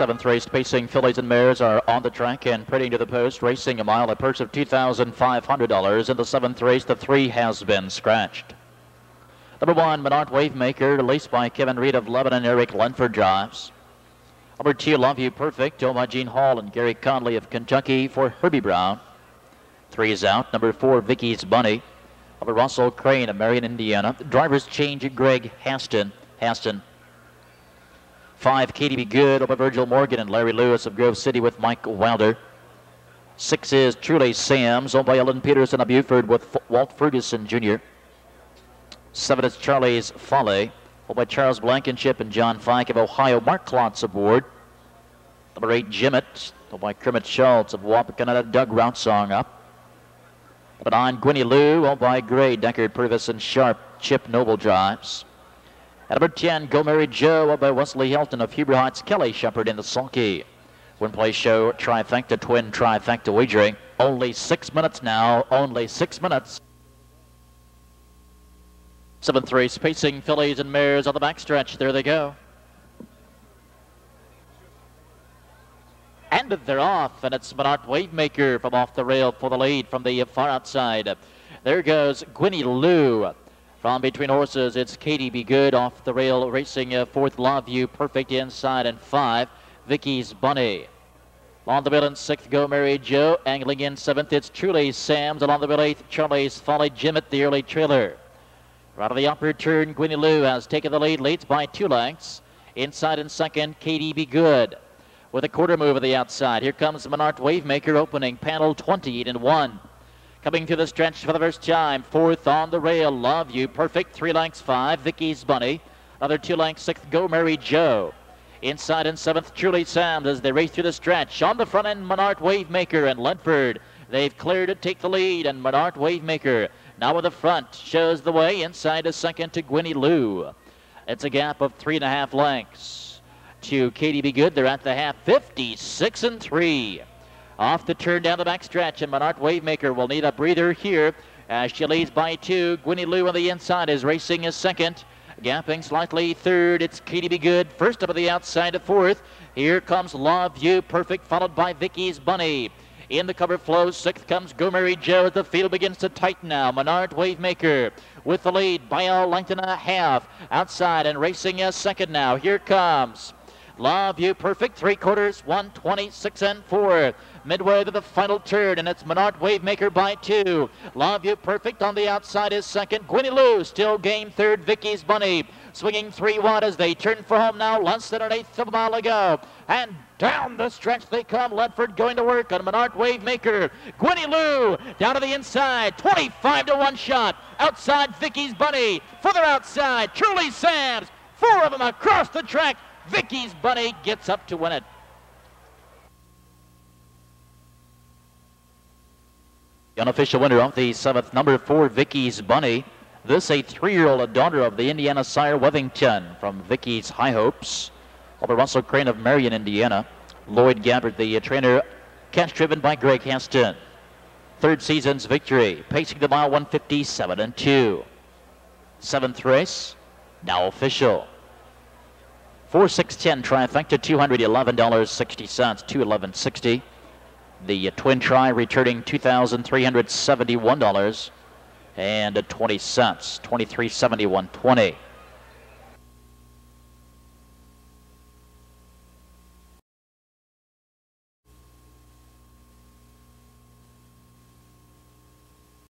seventh race pacing fillies and mares are on the track and pretty to the post, racing a mile, a purse of $2,500. In the seventh race, the three has been scratched. Number one, Menard Wavemaker, released by Kevin Reed of Lebanon, Eric Lenford drives. Number two, Love You Perfect, owned by Gene Hall and Gary Conley of Kentucky for Herbie Brown. Three is out. Number four, Vicki's Bunny. Number Russell Crane of Marion, Indiana. Driver's change, Gregg Haston. Haston Five, Katie Be Good over Virgil Morgan and Larry Lewis of Grove City with Mike Wilder. Six is Truly Sam's, owned by Ellen Peterson of Buford with Walt Ferguson Jr. Seven is Charlie's Folly, owned by Charles Blankenship and John Fike of Ohio. Mark Klotz aboard. Number eight, Jimmet, owned by Kermit Schultz of Wapakoneta. Doug Routsong up. Number nine, Gwynny Lou, owned by Gray, Deckard, Purvis, and Sharp. Chip Noble drives. At number 10, Go Mary Joe by Wesley Hilton of Huber Heights, Kelly Shepard in the sulky. Win play show trifecta, twin trifecta wagering. Only six minutes now, only six minutes. Seventh race, pacing fillies and mares on the backstretch. There they go. And they're off, and it's Menard Wavemaker from off the rail for the lead from the far outside. There goes Gwynny Lou. From between horses, it's Katie Be Good off the rail, racing uh, fourth Love You, perfect inside, and five, Vicki's Bunny. On the bill in sixth, Go Mary Joe. Angling in seventh, it's Truly Sam's. On the bill eighth, Charlie's Folly Jim at the early trailer. Right of the upper turn, Gwynny Lou has taken the lead, leads by two lengths. Inside and second, Katie Be Good. With a quarter move of the outside. Here comes Menard Wavemaker opening panel 28 and 1. Coming to the stretch for the first time. Fourth on the rail. Love You. Perfect. Three lengths five. Vicki's Bunny. Another two lengths sixth. Go Mary Joe. Inside in seventh. Truly Sam's as they race through the stretch. On the front end, Menard Wavemaker and Lenford. They've cleared to take the lead. And Menard Wavemaker now with the front shows the way. Inside a second to Gwynny Lou. It's a gap of three and a half lengths. To Katie Be Good. They're at the half. 56 and 3. Off the turn down the back stretch, and Menard Wavemaker will need a breather here as she leads by two. Gwynny Lou on the inside is racing as second. Gapping slightly third, it's Katie Be Good. First up on the outside of fourth. Here comes Love You, perfect, followed by Vicki's Bunny. In the cover flows, sixth comes Go Mary Joe as the field begins to tighten now. Menard Wavemaker with the lead by a length and a half. Outside and racing as second now. Here comes Love You, perfect, three quarters, 126 and four midway to the final turn, and it's Menard Wavemaker by two. Love You Perfect on the outside is second. Gwynny Lou still game third. Vicki's Bunny swinging three wide as they turn for home now. Less than an eighth of a mile ago. And down the stretch they come. Ledford going to work on Menard Wavemaker. Gwynny Lou down to the inside. 25 to one shot. Outside Vicki's Bunny. Further outside. Truly Sam's. Four of them across the track. Vicki's Bunny gets up to win it. The unofficial winner of the seventh, number four, Vicki's Bunny. This a three-year-old daughter of the Indiana sire Wethington from Vicky's High Hopes. Over Russell Crane of Marion, Indiana. Lloyd Gabbard, the trainer, catch driven by Gregg Haston. Third season's victory, pacing the mile 157 and 2. Seventh race, now official. 4 6 10 trifecta, $211.60, 211.60. The uh, twin try returning $2,371 and 20 cents, 2371.20.